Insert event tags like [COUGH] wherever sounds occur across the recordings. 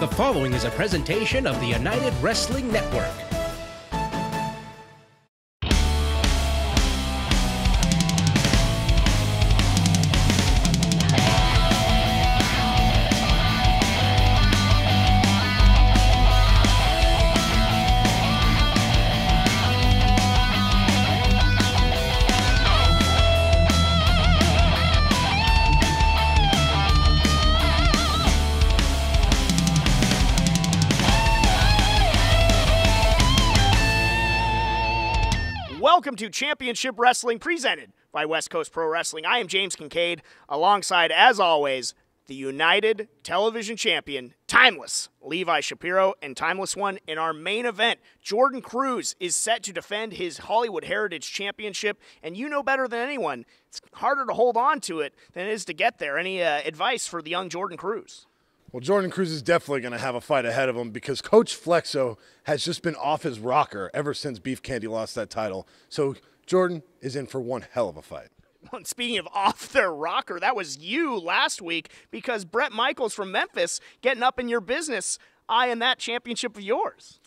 The following is a presentation of the United Wrestling Network. To Championship Wrestling presented by West Coast Pro Wrestling. I am James Kincaid, alongside, as always, the United Television Champion, Timeless Levi Shapiro, and Timeless One in our main event. Jordan Cruz is set to defend his Hollywood Heritage Championship, and you know better than anyone, it's harder to hold on to it than it is to get there. Any uh, advice for the young Jordan Cruz? Well, Jordan Cruz is definitely going to have a fight ahead of him because Coach Flexo has just been off his rocker ever since Beef Candy lost that title. So Jordan is in for one hell of a fight. Well, speaking of off their rocker, that was you last week because Brett Michaels from Memphis getting up in your business, eyeing that championship of yours.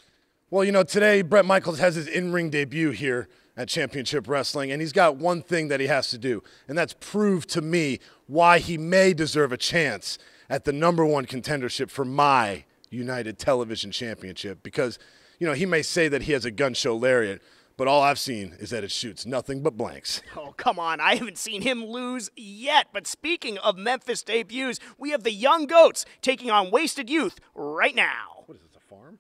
Well, you know, today Brett Michaels has his in ring debut here at Championship Wrestling, and he's got one thing that he has to do, and that's prove to me why he may deserve a chance at the number one contendership for my United Television Championship because, you know, he may say that he has a gun show lariat, but all I've seen is that it shoots nothing but blanks. [LAUGHS] Oh, come on. I haven't seen him lose yet. But speaking of Memphis debuts, we have the Yung GOATS taking on Wasted Youth right now. What is this, a farm?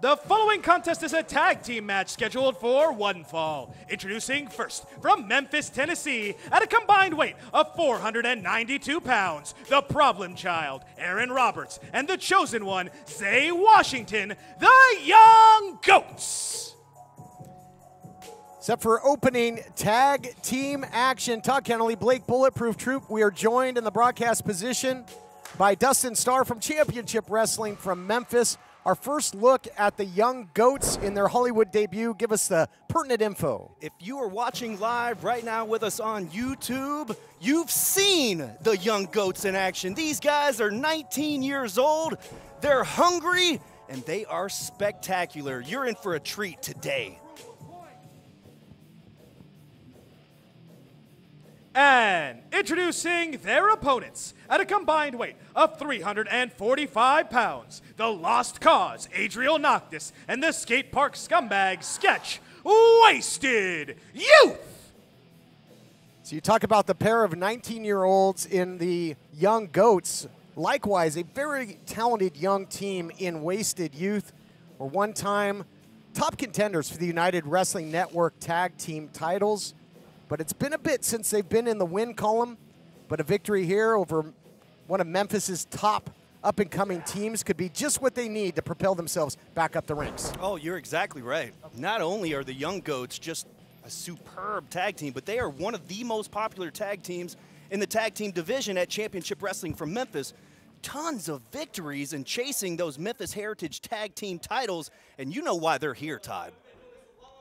The following contest is a tag team match scheduled for one fall. Introducing first from Memphis, Tennessee, at a combined weight of 492 pounds, the problem child, Aaron Roberts, and the chosen one, Zay Washington, the Yung GOATS. Set for opening tag team action. Todd Kennelly, Blake Bulletproof Troop. We are joined in the broadcast position by Dustin Starr from Championship Wrestling from Memphis. Our first look at the Yung GOATS in their Hollywood debut. Give us the pertinent info. If you are watching live right now with us on YouTube, you've seen the Yung GOATS in action. These guys are 19 years old, they're hungry, and they are spectacular. You're in for a treat today. And introducing their opponents at a combined weight of 345 pounds, the Lost Cause, Adriel Noctis, and the skate park scumbag Sketch, Wasted Youth. So you talk about the pair of 19-year-olds in the Yung GOATS. Likewise, a very talented young team in Wasted Youth were one-time top contenders for the United Wrestling Network tag team titles. But it's been a bit since they've been in the win column. But a victory here over one of Memphis's top up-and-coming teams could be just what they need to propel themselves back up the ranks. Oh, you're exactly right. Not only are the Yung GOATS just a superb tag team, but they are one of the most popular tag teams in the tag team division at Championship Wrestling from Memphis. Tons of victories in chasing those Memphis Heritage tag team titles, and you know why they're here, Todd.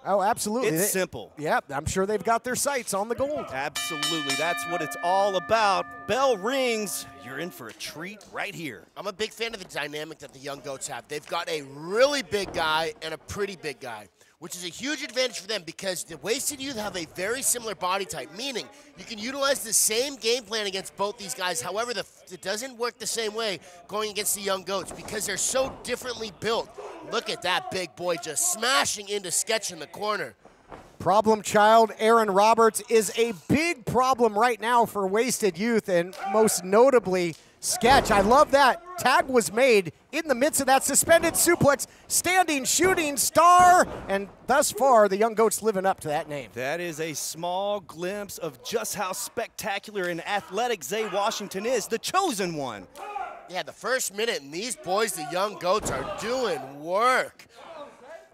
Oh, absolutely. It's They- simple. Yeah, I'm sure they've got their sights on the gold. Absolutely. That's what it's all about. Bell rings. You're in for a treat right here. I'm a big fan of the dynamic that the Yung GOATS have. They've got a really big guy and a pretty big guy, which is a huge advantage for them because the Wasted Youth have a very similar body type, meaning you can utilize the same game plan against both these guys. However, the, it doesn't work the same way going against the Yung GOATS because they're so differently built. Look at that big boy just smashing into Sketch in the corner. Problem child Aaron Roberts is a big problem right now for Wasted Youth, and most notably, Sketch. I love that. Tag was made in the midst of that suspended suplex, standing shooting star, and thus far, the Yung GOATS living up to that name. That is a small glimpse of just how spectacular and athletic Zay Washington is, the chosen one. Yeah, the first minute, and these boys, the Yung GOATS, are doing work.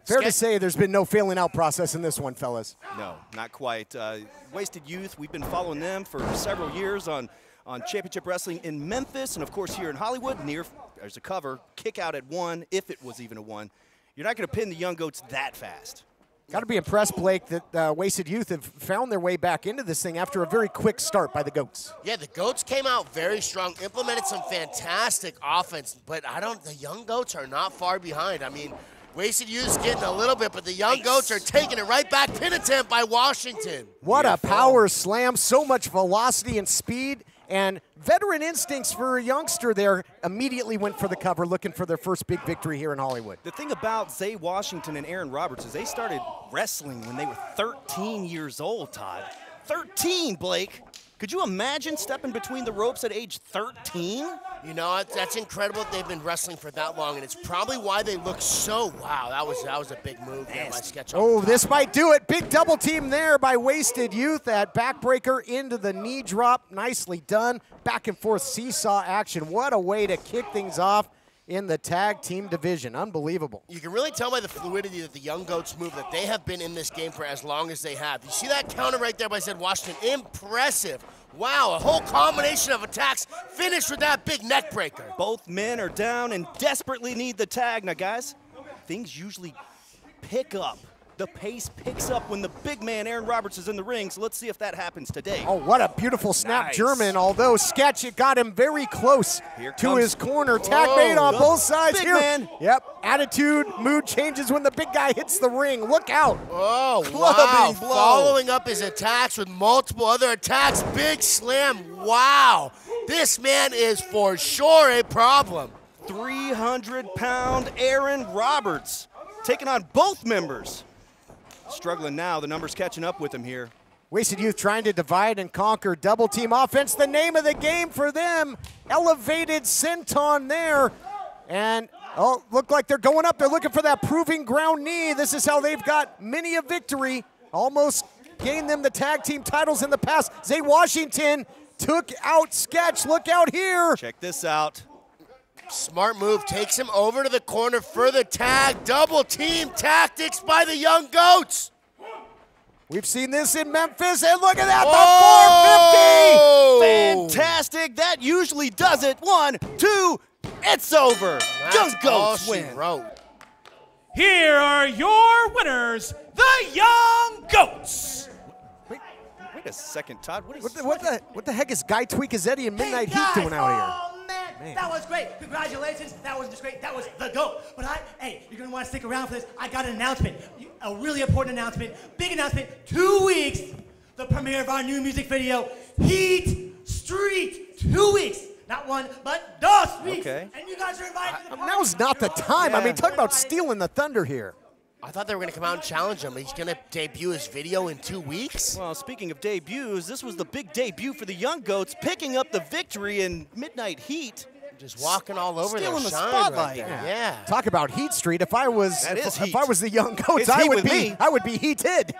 Fair to say, there's been no failing out process in this one, fellas. No, not quite. Uh, Wasted Youth, we've been following them for several years on, on Championship Wrestling in Memphis and, of course, here in Hollywood. Near, there's a cover, kick out at one, if it was even a one. You're not going to pin the Yung GOATS that fast. Got to be impressed, Blake, that uh, Wasted Youth have found their way back into this thing after a very quick start by the Goats. Yeah, the Goats came out very strong, implemented some fantastic offense, but I don't. The Yung GOATS are not far behind. I mean, Wasted Youth's getting a little bit, but the Yung GOATS are taking it right back. Pin attempt by Washington. What a power slam! So much velocity and speed. And veteran instincts for a youngster there immediately went for the cover, looking for their first big victory here in Hollywood. The thing about Zay Washington and Aaron Roberts is they started wrestling when they were 13 years old, Todd. 13, Blake. Could you imagine stepping between the ropes at age 13? You know, that's incredible they've been wrestling for that long, and it's probably why they look so. Wow, that was that was a big move there by Sketch. Oh, this might do it. Big double team there by Wasted Youth. That backbreaker into the knee drop. Nicely done. Back and forth seesaw action. What a way to kick things off in the tag team division. Unbelievable. You can really tell by the fluidity that the Yung GOATS move that they have been in this game for as long as they have. You see that counter right there by Zay Washington? Impressive. Wow, a whole combination of attacks finished with that big neck breaker. Both men are down and desperately need the tag. Now, guys, things usually pick up the pace picks up when the big man Aaron Roberts is in the ring. So let's see if that happens today. Oh, what a beautiful snap nice. German. Although Sketch it got him very close to his corner. Tag Whoa, made on both sides big here. Man. Yep. Attitude, mood changes when the big guy hits the ring. Look out. Oh, wow. Blow. Following up his attacks with multiple other attacks. Big slam. Wow. This man is for sure a problem. 300 pound Aaron Roberts taking on both members Struggling now. The numbers catching up with him here. Wasted Youth trying to divide and conquer. Double team offense, the name of the game for them. Elevated senton there. And, oh, look like they're going up. They're looking for that proving ground knee. This is how they've got many a victory. Almost gained them the tag team titles in the past. Zay Washington took out Sketch. Look out here. Check this out. Smart move takes him over to the corner for the tag. Double team tactics by the Yung GOATS. We've seen this in Memphis, and look at that, oh! the 450! Fantastic. That usually does it. One, two, it's over. That's Yung GOATS win. Wrote. Here are your winners, the Yung GOATS. Wait, wait a second, Todd. What, is, what, the, what, the, what the heck is Guy Tweakazetti and Midnight hey, Heat doing out here? Man. That was great. Congratulations. That was just great. That was the GOAT. But I, hey, you're going to want to stick around for this. I got an announcement. A really important announcement. Big announcement. Two weeks. The premiere of our new music video, Heat Street. Two weeks. Not one, but dos weeks. Okay. And you guys are invited to uh, the party. Now's not the time. Yeah. I mean, talk about stealing the thunder here. I thought they were going to come out and challenge him. He's going to debut his video in two weeks. Well, speaking of debuts, this was the big debut for the Yung GOATS, picking up the victory in Midnight Heat. Just walking all over Stealing the spotlight. Right yeah. yeah. Talk about Heat Street. If I was if, if I was the Yung GOATS, it's I would be me. I would be heated.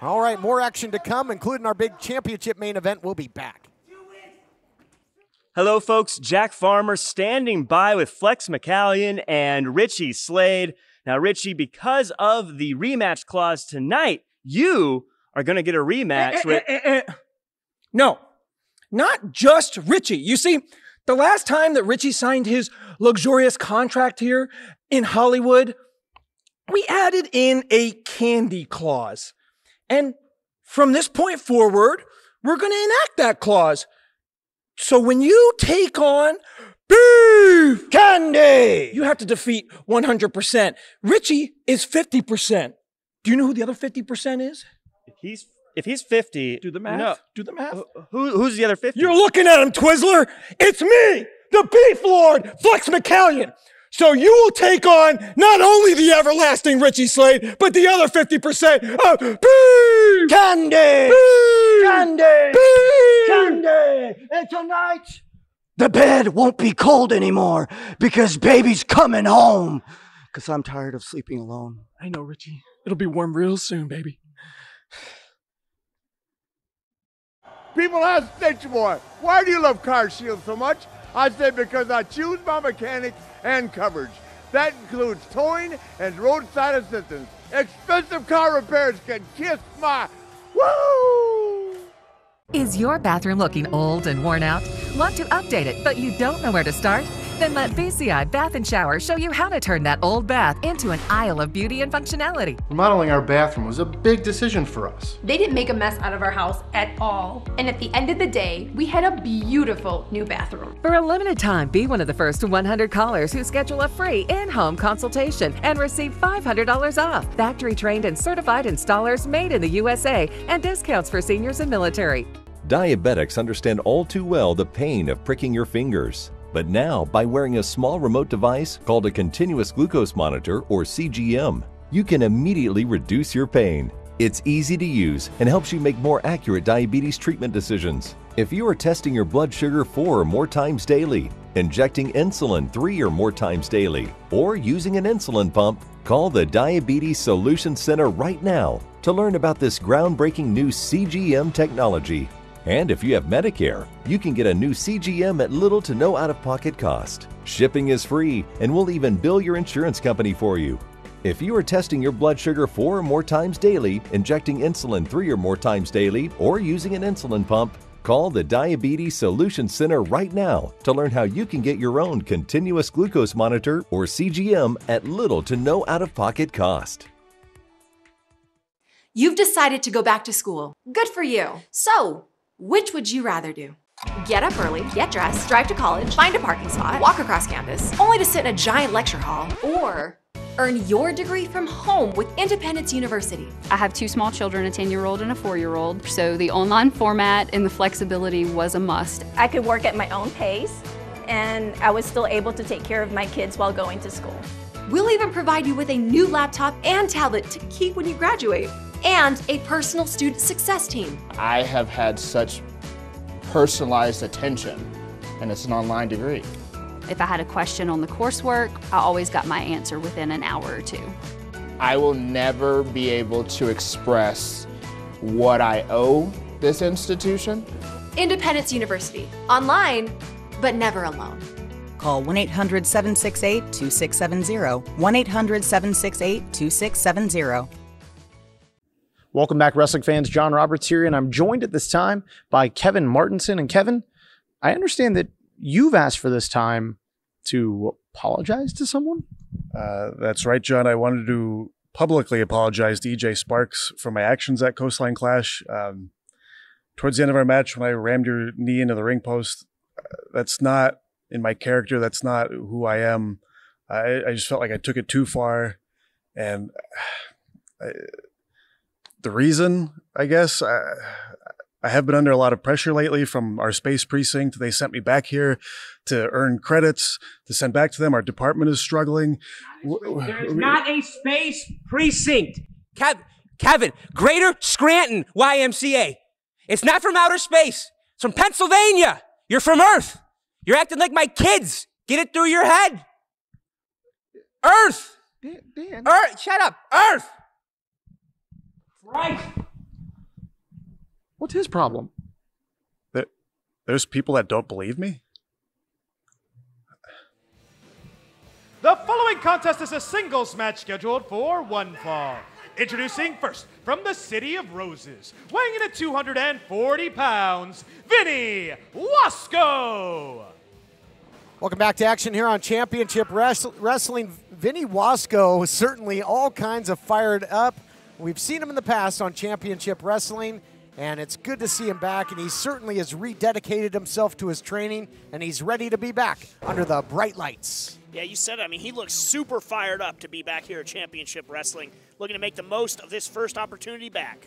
All right, more action to come, including our big championship main event. We'll be back. Hello, folks. Jack Farmer standing by with Flex McCallion and Richie Slade. Now, Richie, because of the rematch clause tonight, you are going to get a rematch eh, with. Eh, eh, no, not just Richie. You see, the last time that Richie signed his luxurious contract here in Hollywood, we added in a candy clause. And from this point forward, we're going to enact that clause. So when you take on beef candy. You have to defeat 100%. Richie is 50%. Do you know who the other 50% is? If he's if he's 50, do the math. No. Do the math. Uh, who, who's the other 50? You're looking at him, Twizzler. It's me, the Beef Lord, Flex McCallion. So you will take on not only the everlasting Richie Slade, but the other 50% of beef candy. Beef candy. Beef candy. And tonight, the bed won't be cold anymore because baby's coming home. Because I'm tired of sleeping alone. I know, Richie. It'll be warm real soon, baby. People ask Stitch Boy, why do you love Car Shield so much? I say because I choose my mechanic and coverage. That includes towing and roadside assistance. Expensive car repairs can kiss my woo! Is your bathroom looking old and worn out? Want to update it, but you don't know where to start? Then let BCI Bath and Shower show you how to turn that old bath into an aisle of beauty and functionality. Remodeling our bathroom was a big decision for us. They didn't make a mess out of our house at all. And at the end of the day, we had a beautiful new bathroom. For a limited time, be one of the first 100 callers who schedule a free in-home consultation and receive $500 off. Factory-trained and certified installers made in the USA and discounts for seniors and military. Diabetics understand all too well the pain of pricking your fingers. But now, by wearing a small remote device called a continuous glucose monitor or CGM, you can immediately reduce your pain. It's easy to use and helps you make more accurate diabetes treatment decisions. If you are testing your blood sugar four or more times daily, injecting insulin three or more times daily, or using an insulin pump, call the Diabetes Solution Center right now to learn about this groundbreaking new CGM technology. And if you have Medicare, you can get a new CGM at little to no out of pocket cost. Shipping is free, and we'll even bill your insurance company for you. If you are testing your blood sugar four or more times daily, injecting insulin three or more times daily, or using an insulin pump, call the Diabetes Solution Center right now to learn how you can get your own continuous glucose monitor or CGM at little to no out of pocket cost. You've decided to go back to school. Good for you. So, which would you rather do? Get up early, get dressed, drive to college, find a parking spot, walk across campus, only to sit in a giant lecture hall, or earn your degree from home with Independence University. I have two small children, a 10 year old and a 4 year old, so the online format and the flexibility was a must. I could work at my own pace, and I was still able to take care of my kids while going to school. We'll even provide you with a new laptop and tablet to keep when you graduate, and a personal student success team. I have had such personalized attention, and it's an online degree. If I had a question on the coursework, I always got my answer within an hour or two. I will never be able to express what I owe this institution. Independence University, online, but never alone. Call 1 800 768 2670. 1 800 768 2670. Welcome back, wrestling fans. John Roberts here, and I'm joined at this time by Kevin Martinson. And Kevin, I understand that you've asked for this time to apologize to someone. Uh, that's right, John. I wanted to publicly apologize to EJ Sparks for my actions at Coastline Clash. Um, towards the end of our match, when I rammed your knee into the ring post, uh, that's not in my character. That's not who I am. I, I just felt like I took it too far, and I, the reason, I guess, I, I have been under a lot of pressure lately from our space precinct. They sent me back here to earn credits to send back to them. Our department is struggling. There's not a space precinct. Kev- Kevin, Greater Scranton YMCA. It's not from outer space. It's from Pennsylvania. You're from Earth. You're acting like my kids. Get it through your head. Earth. Dan. Earth. Shut up. Earth. Right. What's his problem? There, there's people that don't believe me? The following contest is a singles match scheduled for one fall. Introducing first from the City of Roses, weighing in at 240 pounds, Vinny Wasco. Welcome back to action here on Championship Wrestling. Vinny Wasco is certainly all kinds of fired up. We've seen him in the past on Championship Wrestling, and it's good to see him back. And he certainly has rededicated himself to his training, and he's ready to be back under the bright lights. Yeah, you said it. I mean, he looks super fired up to be back here at Championship Wrestling, looking to make the most of this first opportunity back.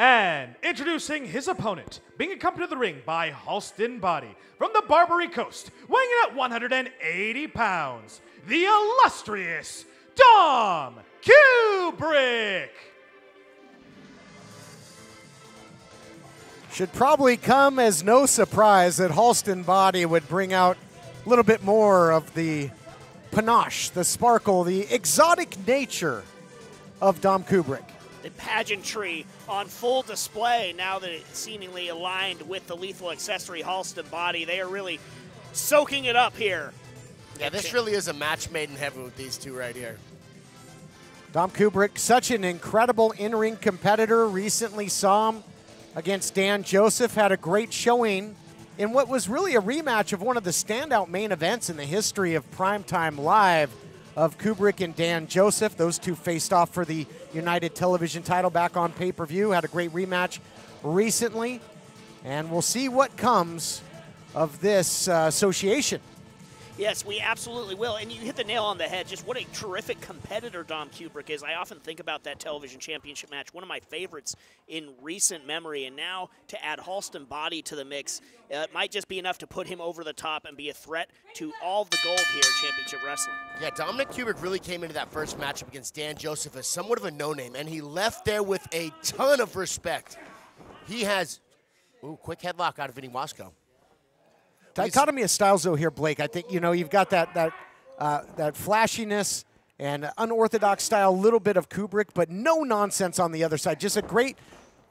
And introducing his opponent, being accompanied to the ring by Halston Boddy from the Barbary Coast, weighing in at 180 pounds, the illustrious Dom Kubrick. Should probably come as no surprise that Halston Boddy would bring out a little bit more of the panache, the sparkle, the exotic nature of Dom Kubrick. The pageantry on full display now that it's seemingly aligned with the lethal accessory Halston Boddy. They are really soaking it up here. Yeah, this really is a match made in heaven with these two right here. Dom Kubrick, such an incredible in ring competitor. Recently saw him against Dan Joseph. Had a great showing in what was really a rematch of one of the standout main events in the history of Primetime Live of Kubrick and Dan Joseph. Those two faced off for the United Television title back on pay per view. Had a great rematch recently. And we'll see what comes of this uh, association. Yes, we absolutely will. And you hit the nail on the head. Just what a terrific competitor Dom Kubrick is. I often think about that television championship match, one of my favorites in recent memory. And now to add Halston Boddy to the mix, uh, it might just be enough to put him over the top and be a threat to all the gold here at Championship Wrestling. Yeah, Dominic Kubrick really came into that first matchup against Dan Joseph as somewhat of a no-name, and he left there with a ton of respect. He has, ooh, quick headlock out of Vinny Wasco. Dichotomy of styles, though, here, Blake. I think you know you've got that that uh, that flashiness and unorthodox style, a little bit of Kubrick, but no nonsense on the other side. Just a great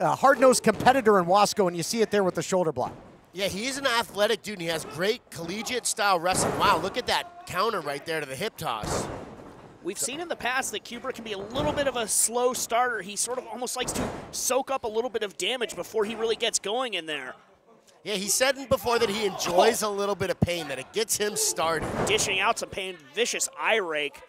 uh, hard-nosed competitor in Wasco, and you see it there with the shoulder block. Yeah, he's an athletic dude, and he has great collegiate style wrestling. Wow, look at that counter right there to the hip toss. We've seen in the past that Kubrick can be a little bit of a slow starter. He sort of almost likes to soak up a little bit of damage before he really gets going in there. Yeah, he said before that he enjoys a little bit of pain, that it gets him started. Dishing out some pain, vicious eye rake.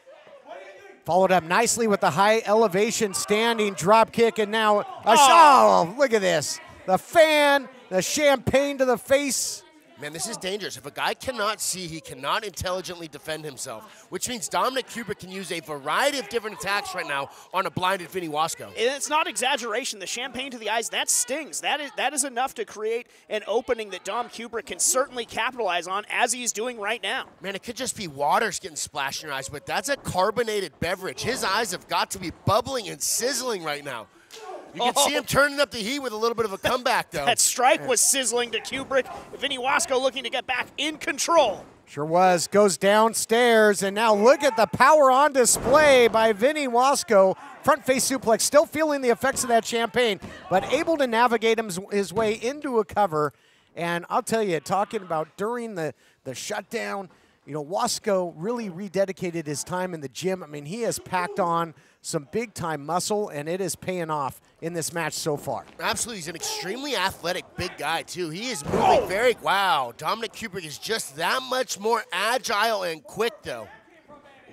Followed up nicely with the high elevation standing drop kick, and now a oh. oh, look at this. The fan, the champagne to the face. Man, this is dangerous. If a guy cannot see, he cannot intelligently defend himself, which means Dominic Kubrick can use a variety of different attacks right now on a blinded Vinny Wasco. And it's not exaggeration. The champagne to the eyes, that stings. That is, that is enough to create an opening that Dom Kubrick can certainly capitalize on, as he's doing right now. Man, it could just be water's getting splashed in your eyes, but that's a carbonated beverage. His eyes have got to be bubbling and sizzling right now. You can oh. see him [LAUGHS] oh. turning up the heat with a little bit of a comeback, though. that strike was sizzling to Kubrick. Vinny Wasco looking to get back in control. Sure was. Goes downstairs, and now look at the power on display by Vinny Wasco. Front face suplex, still feeling the effects of that champagne, but able to navigate him, his way into a cover. And I'll tell you, talking about during the, the shutdown, you know, Wasco really rededicated his time in the gym. I mean, he has packed on some big time muscle, and it is paying off in this match so far. Absolutely. He's an extremely athletic big guy, too. He is moving oh. very. Wow. Dominic Kubrick is just that much more agile and quick, though.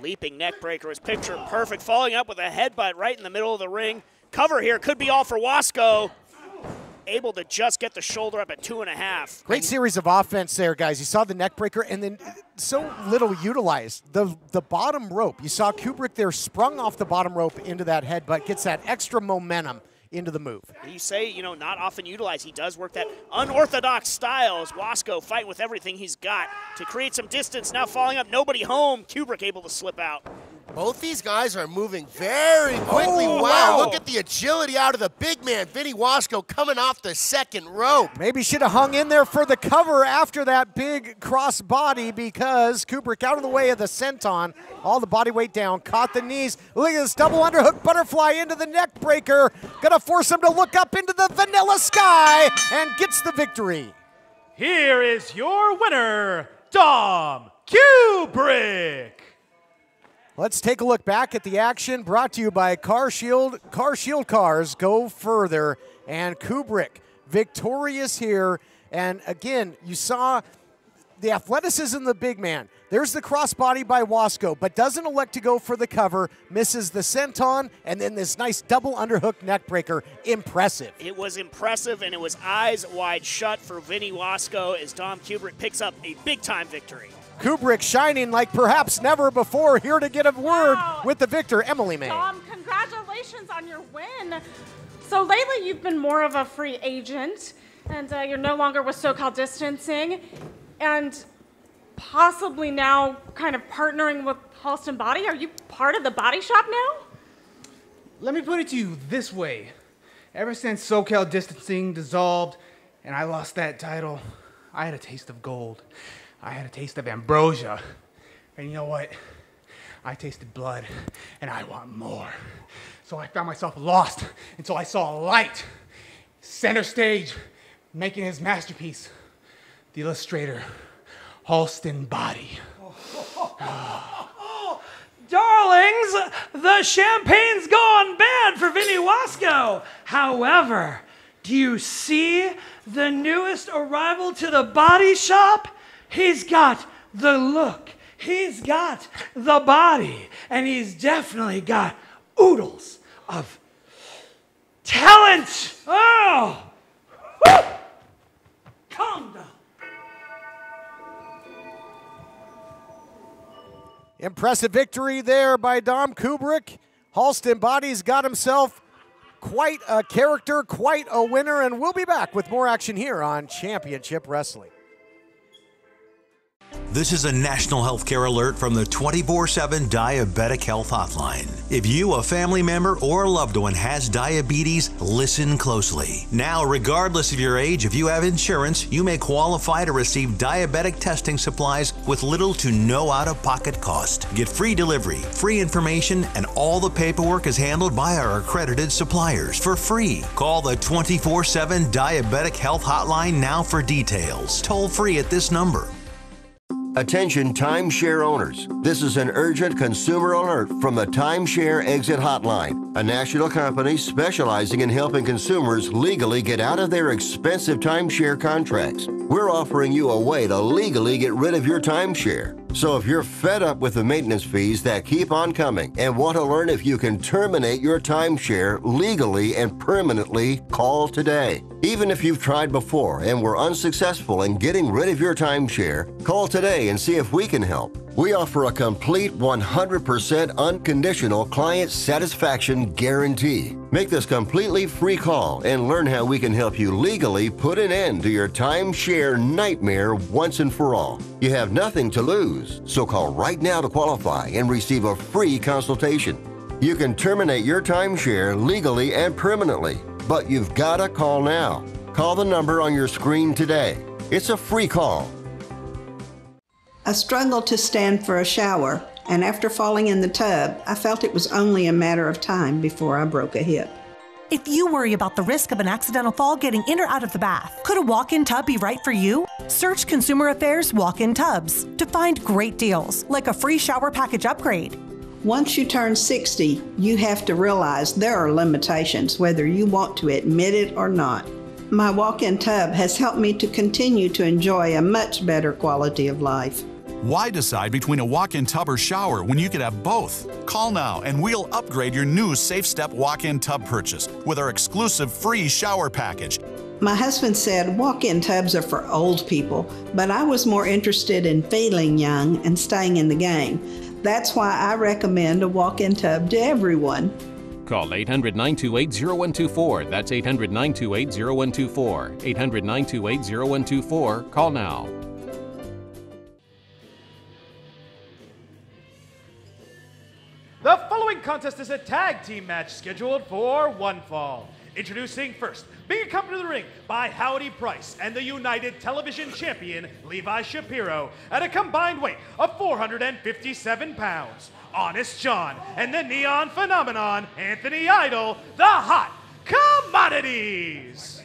Leaping neckbreaker is picture perfect, following up with a headbutt right in the middle of the ring. Cover here could be all for Wasco able to just get the shoulder up at two and a half. Great series of offense there, guys. You saw the neck breaker and then so little utilized. The the bottom rope. You saw Kubrick there sprung off the bottom rope into that headbutt, gets that extra momentum into the move. You say, you know, not often utilized. He does work that unorthodox style as Wasco fighting with everything he's got to create some distance. Now falling up, nobody home. Kubrick able to slip out. Both these guys are moving very quickly. Oh, wow. wow. look at the agility out of the big man, Vinny Wasco, coming off the second rope. Maybe should have hung in there for the cover after that big cross body because Kubrick out of the way of the senton, all the body weight down, caught the knees. Look at this double underhook butterfly into the neck breaker. Gonna force him to look up into the vanilla sky and gets the victory. Here is your winner, Dom Kubrick. Let's take a look back at the action brought to you by Car Shield. Car Shield cars go further. And Kubrick victorious here. And again, you saw the athleticism the big man. There's the crossbody by Wasco, but doesn't elect to go for the cover, misses the senton, and then this nice double underhook neckbreaker. Impressive. It was impressive, and it was eyes wide shut for Vinny Wasco as Dom Kubrick picks up a big time victory. Kubrick shining like perhaps never before, here to get a word wow. with the victor, Emily May. Dom, congratulations on your win. So lately you've been more of a free agent, and uh, you're no longer with SoCal Distancing, and possibly now kind of partnering with Halston Boddy. Are you part of the body shop now? Let me put it to you this way. Ever since SoCal Distancing dissolved and I lost that title, I had a taste of gold. I had a taste of ambrosia. And you know what? I tasted blood and I want more. So I found myself lost until I saw a light, center stage, making his masterpiece, the illustrator, Halston Boddy. [LAUGHS] Darlings, the champagne's gone bad for Vinnie Wasco. However, Do you see the newest arrival to the body shop? He's got the look, he's got the body, and he's definitely got oodles of talent. Oh! Woo! Calm down. Impressive victory there by Dom Kubrick. Halston Boddy's got himself quite a character, quite a winner, and we'll be back with more action here on Championship Wrestling. This is a national healthcare alert from the 24 7 Diabetic Health Hotline. If you, a family member, or a loved one has diabetes, listen closely. Now, regardless of your age, if you have insurance, you may qualify to receive diabetic testing supplies with little to no out of pocket cost. Get free delivery, free information, and all the paperwork is handled by our accredited suppliers for free. Call the 24 7 Diabetic Health Hotline now for details. Toll free at this number Attention timeshare owners. This is an urgent consumer alert from the Timeshare Exit Hotline, a national company specializing in helping consumers legally get out of their expensive timeshare contracts. We're offering you a way to legally get rid of your timeshare. So if you're fed up with the maintenance fees that keep on coming and want to learn if you can terminate your timeshare legally and permanently, call today. Even if you've tried before and were unsuccessful in getting rid of your timeshare, call today and see if we can help. We offer a complete 100% unconditional client satisfaction guarantee. Make this completely free call and learn how we can help you legally put an end to your timeshare nightmare once and for all. You have nothing to lose, so call right now to qualify and receive a free consultation. You can terminate your timeshare legally and permanently, but you've got to call now. Call the number on your screen today. It's a free call. I struggled to stand for a shower, and after falling in the tub, I felt it was only a matter of time before I broke a hip. If you worry about the risk of an accidental fall getting in or out of the bath, could a walk in tub be right for you? Search Consumer Affairs Walk in Tubs to find great deals, like a free shower package upgrade. Once you turn 60, you have to realize there are limitations, whether you want to admit it or not. My walk in tub has helped me to continue to enjoy a much better quality of life. Why decide between a walk in tub or shower when you could have both? Call now and we'll upgrade your new SafeStep walk in tub purchase with our exclusive free shower package. My husband said walk in tubs are for old people, but I was more interested in feeling young and staying in the game. That's why I recommend a walk in tub to everyone. Call 800 928 0124. That's 800 928 0124. 800 928 0124. Call now. The following contest is a tag team match scheduled for one fall. Introducing first, being accompanied to the ring by Howdy Price and the United Television Champion Levi Shapiro at a combined weight of 457 pounds. Honest John and the Neon Phenomenon Anthony Idol, the Hot Commodities.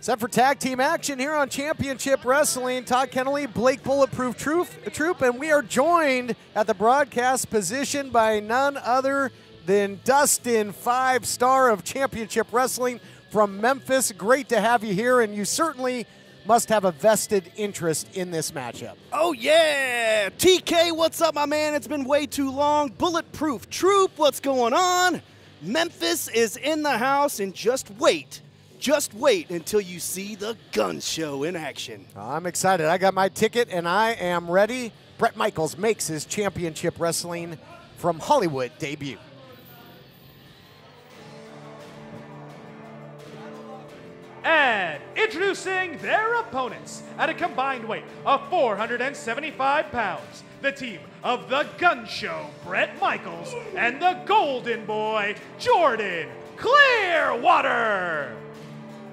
Set for tag team action here on Championship Wrestling. Todd Kennelly, Blake Bulletproof Troop, Troop, and we are joined at the broadcast position by none other than Dustin, five star of Championship Wrestling from Memphis. Great to have you here, and you certainly must have a vested interest in this matchup. Oh, yeah. TK, what's up, my man? It's been way too long. Bulletproof Troop, what's going on? Memphis is in the house, and just wait just wait until you see the gun show in action. I'm excited. I got my ticket and I am ready. Brett Michaels makes his championship wrestling from Hollywood debut. And introducing their opponents at a combined weight of 475 pounds, the team of the Gun Show, Brett Michaels, and the Golden Boy, Jordan Clearwater.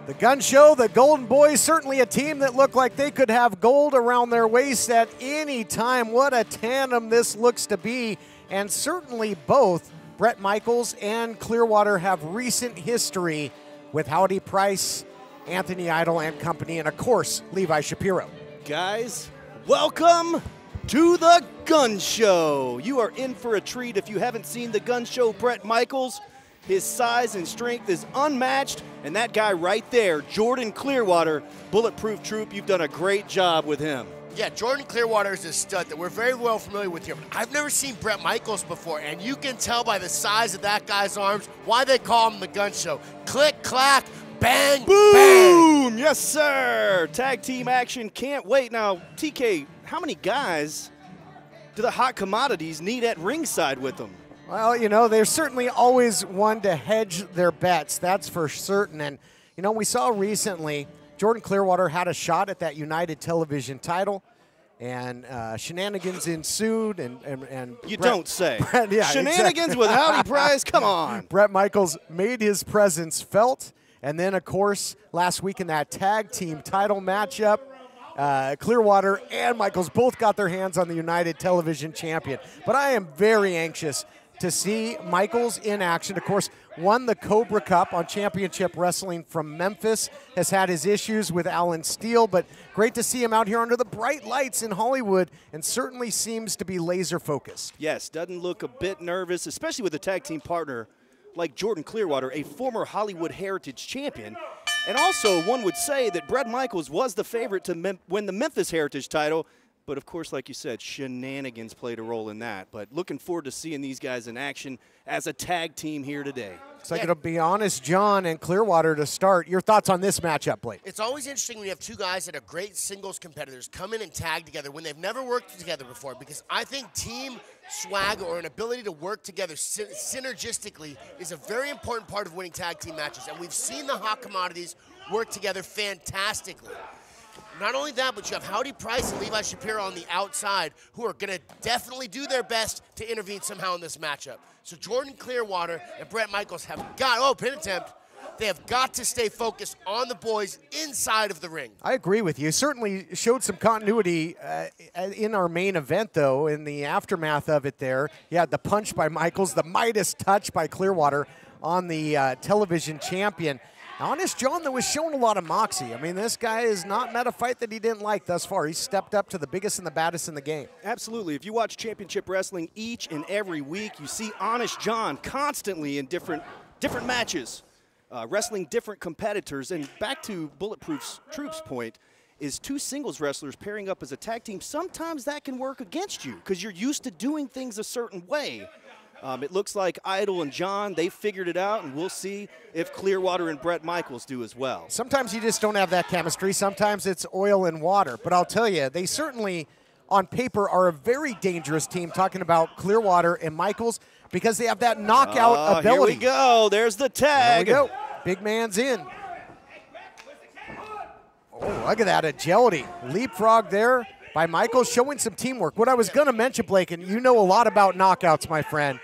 The gun show, the Golden Boys, certainly a team that looked like they could have gold around their waist at any time. What a tandem this looks to be. And certainly both Brett Michaels and Clearwater have recent history with Howdy Price, Anthony Idol and company, and of course, Levi Shapiro. Guys, welcome to the Gun Show. You are in for a treat if you haven't seen the Gun Show, Brett Michaels. His size and strength is unmatched. And that guy right there, Jordan Clearwater, Bulletproof Troop, you've done a great job with him. Yeah, Jordan Clearwater is a stud that we're very well familiar with here. I've never seen Brett Michaels before, and you can tell by the size of that guy's arms why they call him the gun show. Click, clack, bang, Boom! bang. Yes, sir. Tag team action. Can't wait. Now, TK, how many guys do the hot commodities need at ringside with them? Well, you know, there's certainly always one to hedge their bets. That's for certain. And, you know, we saw recently Jordan Clearwater had a shot at that United television title. And uh, shenanigans ensued, and and, and You Brett- don't say. Brett- yeah, Shenanigans exactly. with Howdy Price? Come [LAUGHS] on. Brett Michaels made his presence felt, and then of course last week in that tag team title matchup, uh, Clearwater and Michaels both got their hands on the United Television Champion. But I am very anxious to see Michaels in action. Of course, won the Cobra Cup on Championship Wrestling from Memphis. Has had his issues with Alan Steele, but great to see him out here under the bright lights in Hollywood, and certainly seems to be laser focused. Yes, doesn't look a bit nervous, especially with a tag team partner like Jordan Clearwater, a former Hollywood Heritage champion. And also, one would say that Brett Michaels was the favorite to win the Memphis Heritage title. But of course, like you said, shenanigans played a role in that. But looking forward to seeing these guys in action as a tag team here today. Looks like it'll be Honest John and Clearwater to start. Your thoughts on this matchup, Blake? It's always interesting when you have two guys that are great singles competitors come in and tag together when they've never worked together before because I think team swag or an ability to work together sy- synergistically is a very important part of winning tag team matches. And we've seen the hot commodities work together fantastically. Not only that, but you have Howdy Price and Levi Shapiro on the outside who are going to definitely do their best to intervene somehow in this matchup. So Jordan Clearwater and Brett Michaels have got, oh, pin attempt. They have got to stay focused on the boys inside of the ring. I agree with you. Certainly showed some continuity uh, in our main event, though, in the aftermath of it there. Had the punch by Michaels, the Midas touch by Clearwater on the uh, television champion. Honest John, that was showing a lot of moxie. I mean, this guy has not met a fight that he didn't like thus far. He's stepped up to the biggest and the baddest in the game. Absolutely. If you watch Championship Wrestling each and every week, you see Honest John constantly in different different matches, uh, wrestling different competitors. And back to Bulletproof's Troops point, is two singles wrestlers pairing up as a tag team. Sometimes that can work against you because you're used to doing things a certain way. Um, it looks like Idol and John, they figured it out, and we'll see if Clearwater and Brett Michaels do as well. Sometimes you just don't have that chemistry. Sometimes it's oil and water. But I'll tell you, they certainly, on paper, are a very dangerous team. Talking about Clearwater and Michaels because they have that knockout Ah, ability. Here we go. There's the tag. There we go. Big man's in. Oh, look at that agility. Leapfrog there by Michaels, showing some teamwork. What I was going to mention, Blake, and you know a lot about knockouts, my friend.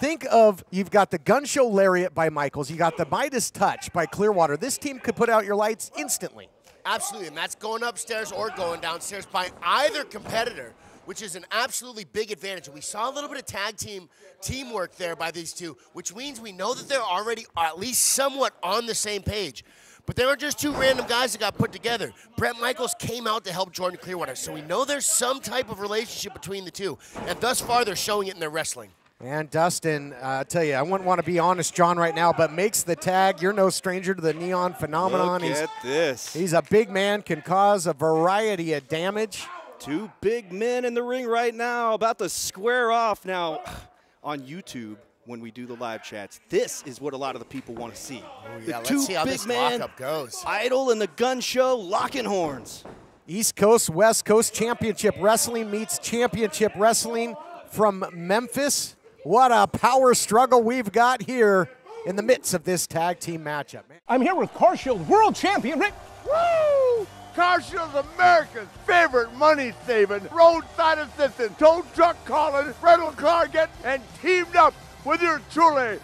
Think of you've got the gun show lariat by Michaels, you got the Midas touch by Clearwater. This team could put out your lights instantly. Absolutely, and that's going upstairs or going downstairs by either competitor, which is an absolutely big advantage. And we saw a little bit of tag team teamwork there by these two, which means we know that they're already at least somewhat on the same page. But they were just two random guys that got put together. Brett Michaels came out to help Jordan Clearwater, so we know there's some type of relationship between the two. And thus far, they're showing it in their wrestling. And Dustin, uh, I tell you, I wouldn't want to be honest, John, right now, but makes the tag. You're no stranger to the neon phenomenon. Look he's, at this. He's a big man, can cause a variety of damage. Two big men in the ring right now, about to square off. Now, [SIGHS] on YouTube, when we do the live chats, this is what a lot of the people want to see. the yeah, let's two see how big this men, lockup goes. Idol and the Gun Show, locking horns. East Coast, West Coast Championship Wrestling meets Championship Wrestling from Memphis. What a power struggle we've got here in the midst of this tag team matchup. I'm here with CarShield World Champion Rick. Woo! CarShield's America's favorite money-saving roadside assistant, tow truck calling, rental car getting, and teamed up with your truly.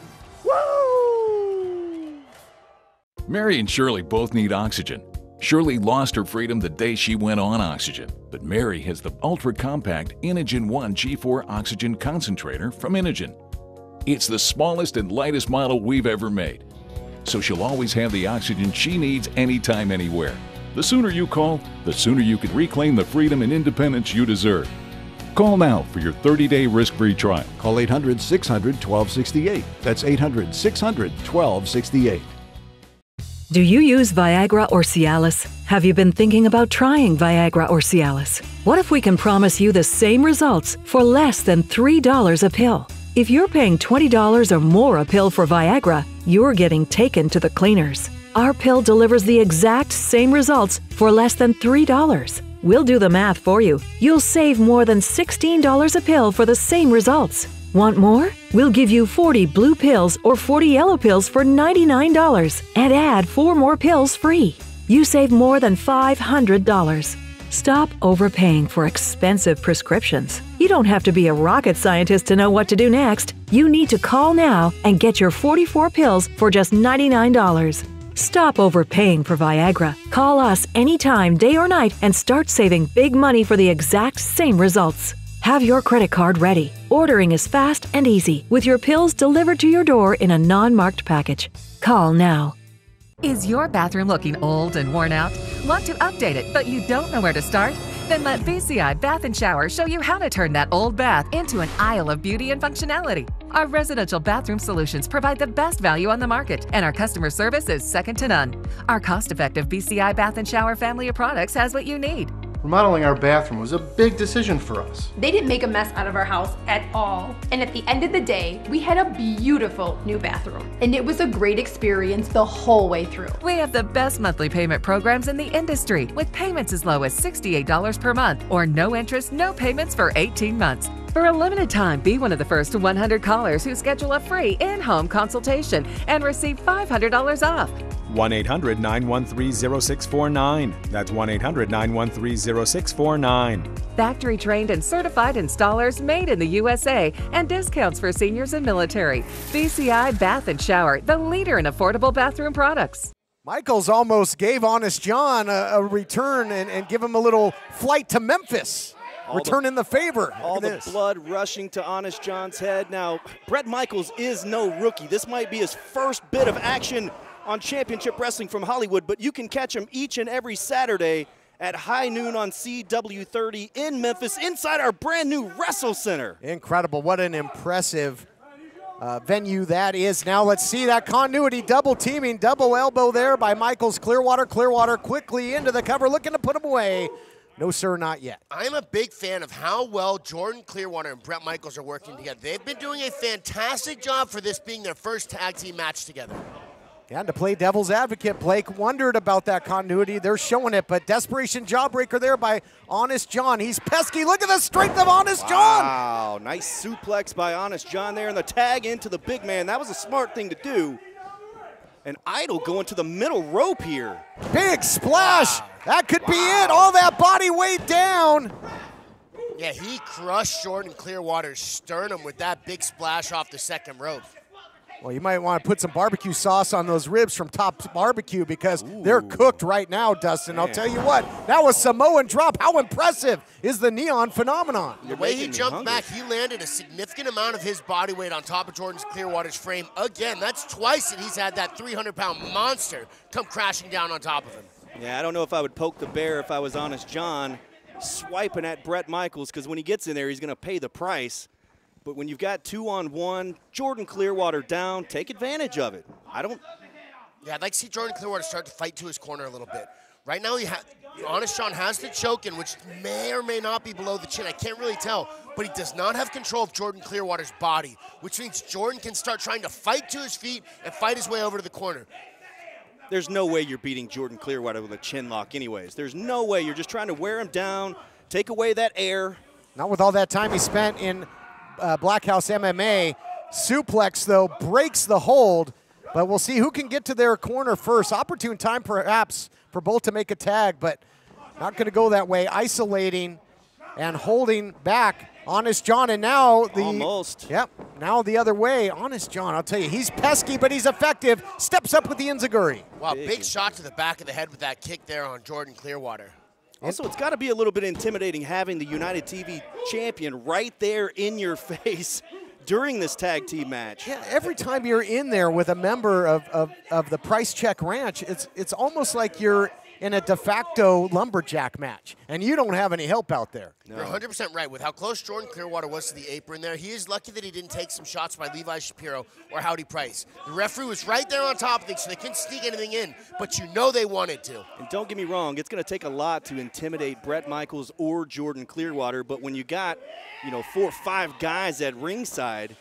Woo! Mary and Shirley both need oxygen. Shirley lost her freedom the day she went on oxygen, but Mary has the ultra compact Inogen 1 G4 oxygen concentrator from Inogen. It's the smallest and lightest model we've ever made, so she'll always have the oxygen she needs anytime, anywhere. The sooner you call, the sooner you can reclaim the freedom and independence you deserve. Call now for your 30 day risk free trial. Call 800 600 1268. That's 800 600 1268. Do you use Viagra or Cialis? Have you been thinking about trying Viagra or Cialis? What if we can promise you the same results for less than $3 a pill? If you're paying $20 or more a pill for Viagra, you're getting taken to the cleaners. Our pill delivers the exact same results for less than $3. We'll do the math for you. You'll save more than $16 a pill for the same results. Want more? We'll give you 40 blue pills or 40 yellow pills for $99 and add four more pills free. You save more than $500. Stop overpaying for expensive prescriptions. You don't have to be a rocket scientist to know what to do next. You need to call now and get your 44 pills for just $99. Stop overpaying for Viagra. Call us anytime, day or night, and start saving big money for the exact same results. Have your credit card ready. Ordering is fast and easy, with your pills delivered to your door in a non marked package. Call now. Is your bathroom looking old and worn out? Want to update it, but you don't know where to start? Then let BCI Bath and Shower show you how to turn that old bath into an aisle of beauty and functionality. Our residential bathroom solutions provide the best value on the market, and our customer service is second to none. Our cost effective BCI Bath and Shower family of products has what you need. Remodeling our bathroom was a big decision for us. They didn't make a mess out of our house at all. And at the end of the day, we had a beautiful new bathroom. And it was a great experience the whole way through. We have the best monthly payment programs in the industry with payments as low as $68 per month or no interest, no payments for 18 months. For a limited time, be one of the first 100 callers who schedule a free in home consultation and receive $500 off. 1 800 913 0649. That's 1 800 913 0649. Factory trained and certified installers made in the USA and discounts for seniors and military. BCI Bath and Shower, the leader in affordable bathroom products. Michaels almost gave Honest John a, a return and, and give him a little flight to Memphis. All returning the, favor. All the this. blood rushing to Honest John's head. Now, Brett Michaels is no rookie. This might be his first bit of action on Championship Wrestling from Hollywood, but you can catch him each and every Saturday at high noon on CW30 in Memphis inside our brand new Wrestle Center. Incredible. What an impressive uh, venue that is. Now let's see that continuity. Double teaming, double elbow there by Michaels Clearwater. Clearwater quickly into the cover, looking to put him away. No, sir, not yet. I'm a big fan of how well Jordan Clearwater and Brett Michaels are working together. They've been doing a fantastic job for this being their first tag team match together. Yeah, and to play devil's advocate, Blake wondered about that continuity. They're showing it, but desperation jawbreaker there by Honest John. He's pesky. Look at the strength of Honest John. Wow, nice suplex by Honest John there, and the tag into the big man. That was a smart thing to do. And Idol going to the middle rope here. Big splash. That could be it. All that body weight down. Yeah, he crushed Jordan Clearwater's sternum with that big splash off the second rope. Well, you might want to put some barbecue sauce on those ribs from Top Barbecue because they're cooked right now, Dustin. I'll tell you what, that was Samoan drop. How impressive is the neon phenomenon? The way he jumped back, he landed a significant amount of his body weight on top of Jordan Clearwater's frame. Again, that's twice that he's had that 300 pound monster come crashing down on top of him. Yeah, I don't know if I would poke the bear if I was honest John swiping at Brett Michaels because when he gets in there, he's going to pay the price. But when you've got two on one, Jordan Clearwater down, take advantage of it. I don't. Yeah, I'd like to see Jordan Clearwater start to fight to his corner a little bit. Right now, he ha- Honest John has the choke in, which may or may not be below the chin. I can't really tell, but he does not have control of Jordan Clearwater's body, which means Jordan can start trying to fight to his feet and fight his way over to the corner. There's no way you're beating Jordan Clearwater with a chin lock, anyways. There's no way. You're just trying to wear him down, take away that air. Not with all that time he spent in uh, Black House MMA. Suplex, though, breaks the hold, but we'll see who can get to their corner first. Opportune time, perhaps, for both to make a tag, but not going to go that way. Isolating and holding back Honest John, and now the almost. Yep, now the other way. Honest John, I'll tell you, he's pesky, but he's effective. Steps up with the enziguri. Wow, big, shot to the back of the head with that kick there on Jordan Clearwater. Also, it's got to be a little bit intimidating having the United TV champion right there in your [LAUGHS] face during this tag team match. Yeah, every time you're in there with a member of, of, of the Price Check Ranch, it's it's almost like you're in a de facto lumberjack match, and you don't have any help out there. You're 100% right. With how close Jordan Clearwater was to the apron there, he is lucky that he didn't take some shots by Levi Shapiro or Howdy Price. The referee was right there on top of things, so they couldn't sneak anything in, but you know they wanted to. And don't get me wrong, it's going to take a lot to intimidate Brett Michaels or Jordan Clearwater, but when you got, you know, four or five guys at ringside,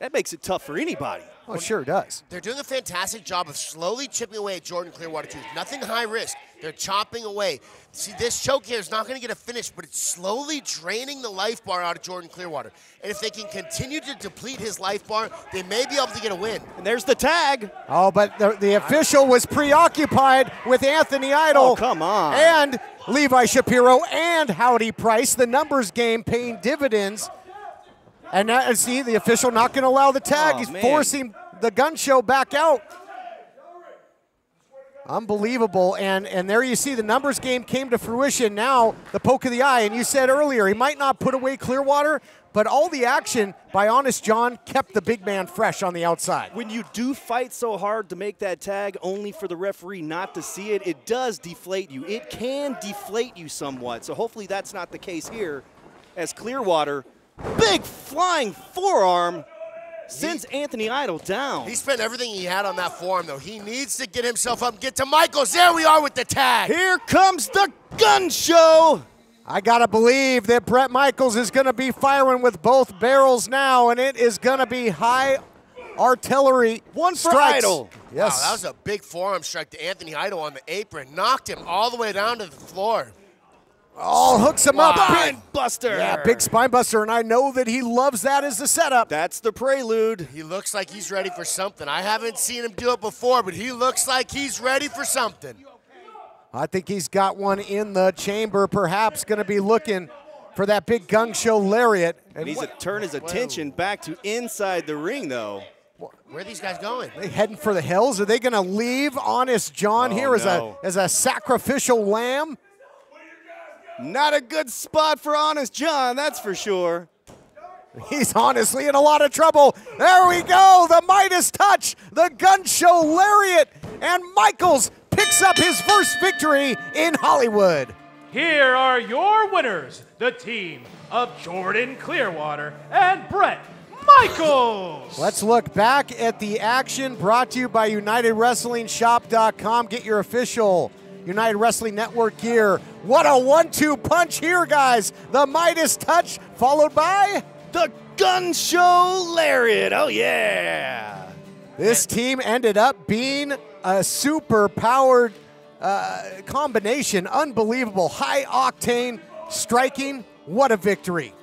that makes it tough for anybody. Oh, it sure does. They're doing a fantastic job of slowly chipping away at Jordan Clearwater too. Nothing high risk. They're chopping away. See, this choke here is not going to get a finish, but it's slowly draining the life bar out of Jordan Clearwater. And if they can continue to deplete his life bar, they may be able to get a win. And there's the tag. Oh, but the, the official was preoccupied with Anthony Idol. Oh, come on. And Levi Shapiro and Howdy Price. The numbers game paying dividends. And now, see, the official not going to allow the tag. Oh, He's man. forcing the gun show back out. Unbelievable. And and there you see the numbers game came to fruition. Now the poke of the eye. And you said earlier he might not put away Clearwater, but all the action by Honest John kept the big man fresh on the outside. When you do fight so hard to make that tag only for the referee not to see it, it does deflate you. It can deflate you somewhat. So hopefully that's not the case here as Clearwater, big flying forearm, sends Anthony Idol down. He spent everything he had on that forearm, though. He needs to get himself up and get to Michaels. There we are with the tag. Here comes the gun show. I got to believe that Brett Michaels is going to be firing with both barrels now, and it is going to be high artillery. One for strikes. Idol. Yes. Wow, that was a big forearm strike to Anthony Idol on the apron. Knocked him all the way down to the floor. Oh, hooks him up. Spine buster. Yeah, big spine buster, and I know that he loves that as the setup. That's the prelude. He looks like he's ready for something. I haven't seen him do it before, but he looks like he's ready for something. I think he's got one in the chamber, perhaps going to be looking for that big gun show lariat. And he's to turn his attention back to inside the ring, though. Where are these guys going? They heading for the hills? Are they going to leave Honest John Oh, here as no. a as a sacrificial lamb? Not a good spot for Honest John, that's for sure. He's honestly in a lot of trouble. There we go. The Midas touch, the gun show lariat, and Michaels picks up his first victory in Hollywood. Here are your winners, the team of Jordan Clearwater and Brett Michaels. Let's look back at the action brought to you by UnitedWrestlingShop.com. Get your official United Wrestling Network gear. What a one two punch here, guys. The Midas touch, followed by the gun show lariat. Oh, yeah. This team ended up being a super powered uh, combination. Unbelievable. High octane striking. What a victory.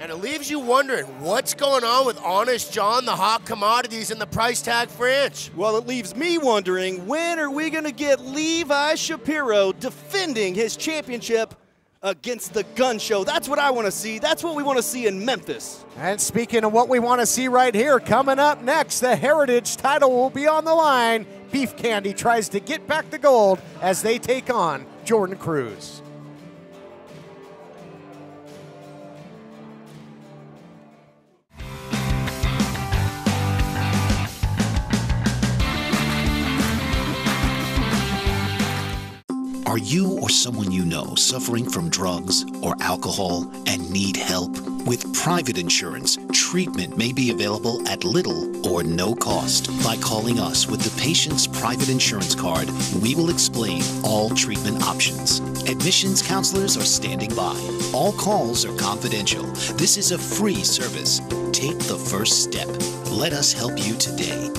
And it leaves you wondering what's going on with Honest John, the hot commodities, and the price tag French. Well, it leaves me wondering when are we going to get Levi Shapiro defending his championship against the gun show? That's what I want to see. That's what we want to see in Memphis. And speaking of what we want to see right here, coming up next, the Heritage title will be on the line. Beef Candy tries to get back the gold as they take on Jordan Cruz. Are you or someone you know suffering from drugs or alcohol and need help? With private insurance, treatment may be available at little or no cost. By calling us with the patient's private insurance card, we will explain all treatment options. Admissions counselors are standing by. All calls are confidential. This is a free service. Take the first step. Let us help you today.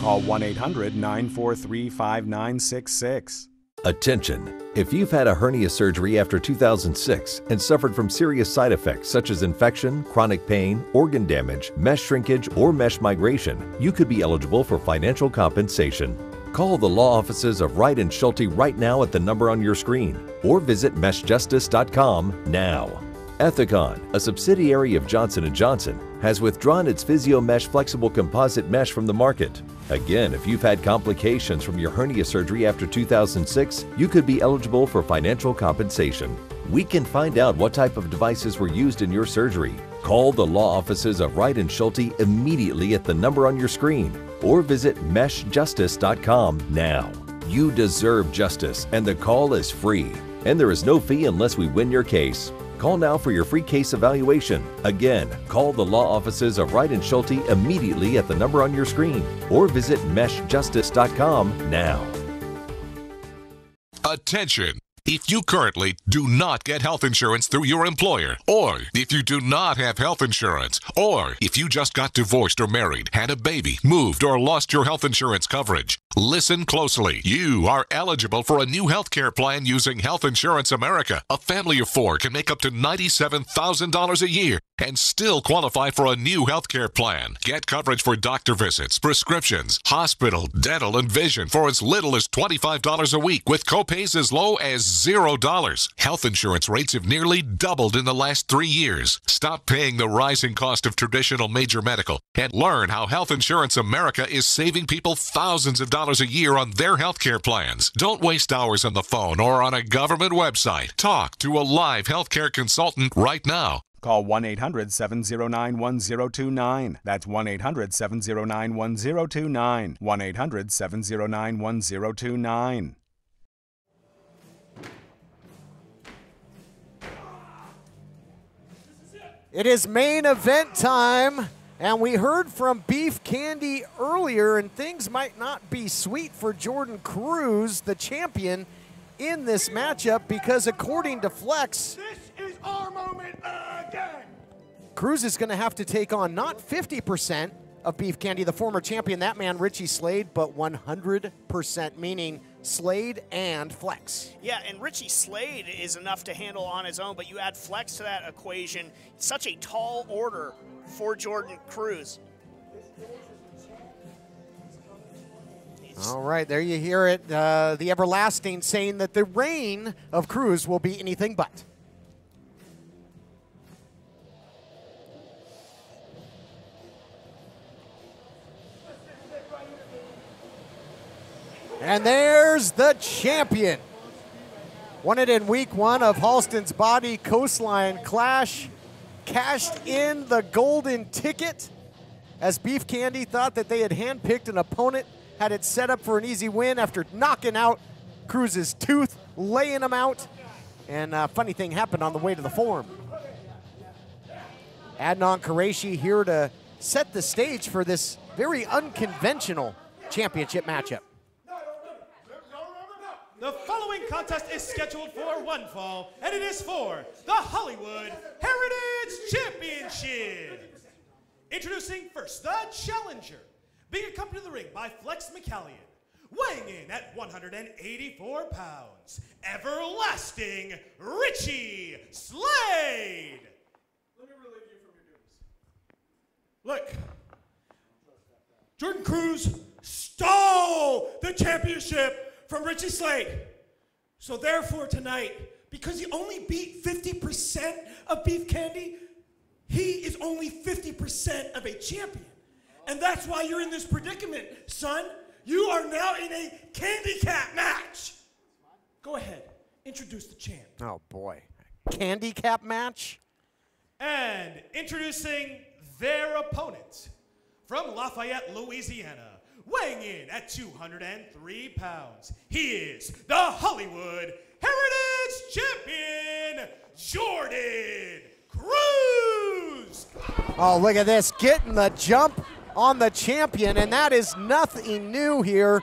Call 1 800 943 5966. Attention! If you've had a hernia surgery after 2006 and suffered from serious side effects such as infection, chronic pain, organ damage, mesh shrinkage, or mesh migration, you could be eligible for financial compensation. Call the law offices of Wright and Schulte right now at the number on your screen or visit meshjustice.com now. Ethicon, a subsidiary of Johnson & Johnson, has withdrawn its PhysioMesh flexible composite mesh from the market. Again, if you've had complications from your hernia surgery after 2006, you could be eligible for financial compensation. We can find out what type of devices were used in your surgery. Call the law offices of Wright and Schulte immediately at the number on your screen or visit meshjustice.com now. You deserve justice, and the call is free. And there is no fee unless we win your case. Call now for your free case evaluation. Again, call the law offices of Wright and Schulte immediately at the number on your screen or visit meshjustice.com now. Attention! If you currently do not get health insurance through your employer, or if you do not have health insurance, or if you just got divorced or married, had a baby, moved, or lost your health insurance coverage, listen closely. You are eligible for a new health care plan using Health Insurance America. A family of four can make up to $97,000 a year and still qualify for a new health care plan. Get coverage for doctor visits, prescriptions, hospital, dental, and vision for as little as $25 a week with copays as low as $0. Health insurance rates have nearly doubled in the last three years. Stop paying the rising cost of traditional major medical and learn how Health Insurance America is saving people thousands of dollars a year on their health care plans. Don't waste hours on the phone or on a government website. Talk to a live healthcare consultant right now. Call 1 800 709 1029. That's 1 800 709 1029. 1 800 709 1029. It is main event time, and we heard from Beef Candy earlier, and things might not be sweet for Jordan Cruz, the champion, in this matchup because according to Flex, This is our moment again. Cruz is going to have to take on not 50% of Beef Candy, the former champion, that man Richie Slade, but 100%, meaning Slade and Flex. Yeah, and Richie Slade is enough to handle on his own, but you add Flex to that equation. Such a tall order for Jordan Cruz. All right, there you hear it. Uh, the Everlasting saying that the reign of Cruz will be anything but. And there's the champion. Won it in week one of Halston Boddy's Coastline Clash. Cashed in the golden ticket as Beef Candy thought that they had handpicked an opponent, had it set up for an easy win after knocking out Cruz's tooth, laying him out. And a funny thing happened on the way to the forum. Adnan Qureshi here to set the stage for this very unconventional championship matchup. Following contest is scheduled for one fall, and it is for the Hollywood Heritage Championship. Introducing first, the challenger, being accompanied to the ring by Flex McCallion, weighing in at 184 pounds, everlasting Richie Slade. Let me relieve you from your duties. Look, Jordan Cruz stole the championship from Richie Slade. So therefore tonight, because he only beat 50% of Beef Candy, he is only 50% of a champion. And that's why you're in this predicament, son. You are now in a candy cap match. Go ahead, introduce the champ. Oh boy. Candy cap match? And introducing their opponent from Lafayette, Louisiana, weighing in at 203 pounds. He is the Hollywood Heritage Champion, Jordan Cruz. Oh, look at this. Getting the jump on the champion, and that is nothing new here.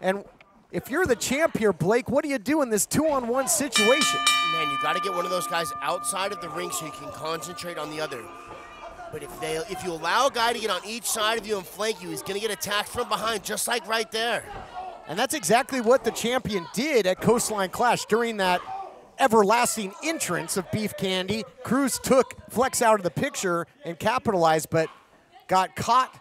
And if you're the champ here, Blake, what do you do in this two on one situation? Man, you got to get one of those guys outside of the ring so you can concentrate on the other. But if they, if you allow a guy to get on each side of you and flank you, he's going to get attacked from behind, just like right there. And that's exactly what the champion did at Coastline Clash during that everlasting entrance of Beef Candy. Cruz took Flex out of the picture and capitalized, but got caught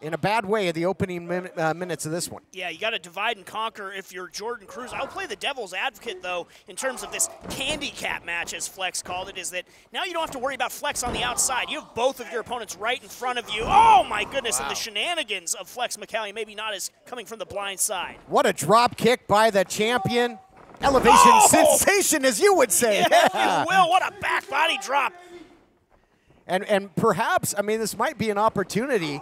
in a bad way at the opening min- uh, minutes of this one. Yeah, you got to divide and conquer if you're Jordan Cruz. I'll play the devil's advocate, though, in terms of this candy cap match, as Flex called it, is that now you don't have to worry about Flex on the outside. You have both of your opponents right in front of you. Oh, my goodness, and the shenanigans of Flex McCallion, maybe not as coming from the blind side. What a drop kick by the champion. Elevation Oh! sensation, as you would say. Yeah, you [LAUGHS] will. What a back body drop. And and perhaps, I mean, this might be an opportunity,